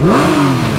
Bye.